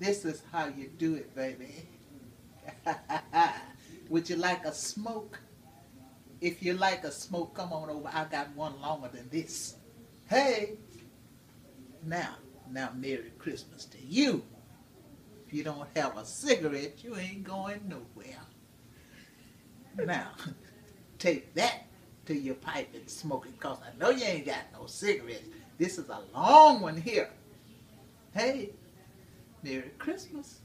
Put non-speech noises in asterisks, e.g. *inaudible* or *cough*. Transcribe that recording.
This is how you do it, baby. *laughs* Would you like a smoke? If you like a smoke, come on over. I got one longer than this. Hey! Now, now, Merry Christmas to you. If you don't have a cigarette, you ain't going nowhere. Now, *laughs* take that to your pipe and smoke it, because I know you ain't got no cigarettes. This is a long one here. Hey, Merry Christmas.